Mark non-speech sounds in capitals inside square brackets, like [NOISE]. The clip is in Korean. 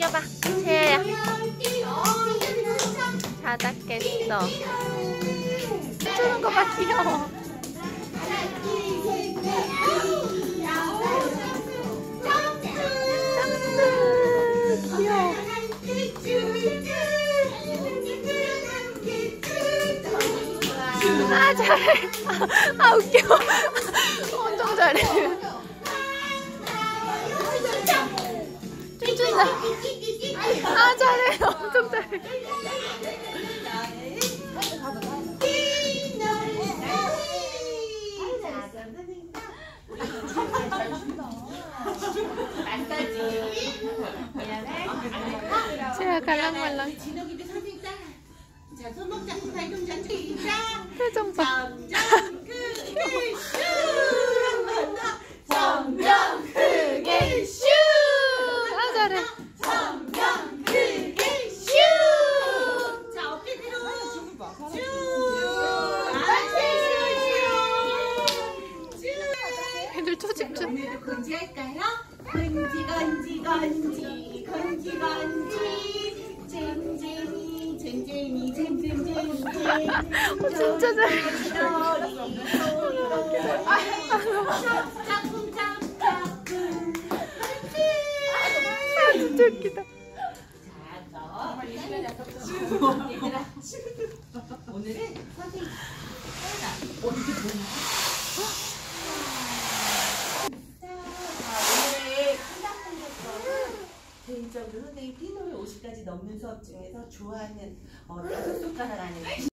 웃겨봐. 채야 자작겠어. 춤추는 거 봐, 귀여워. 짱스 귀여워. 아, 잘해. 아, 아 웃겨. [LAUGHS] 엄청 잘해. 아, 잘해. 엄청 잘해. 채야 갈랑말랑. 표정 봐. 건지 할까요? 건지 건지 건지 건지 건지. 쟁쟁이 쟁쟁이 쟁쟁쟁이. 어, 진짜 아, 진짜 웃기다. 얘들아. 오늘은 선생님 어이게 뭐야? 자 오늘의 한답하셨어요 개인적으로 선생님 피노의 50가지 넘는 수업 중에서 좋아하는 어, 다섯 손가락 안에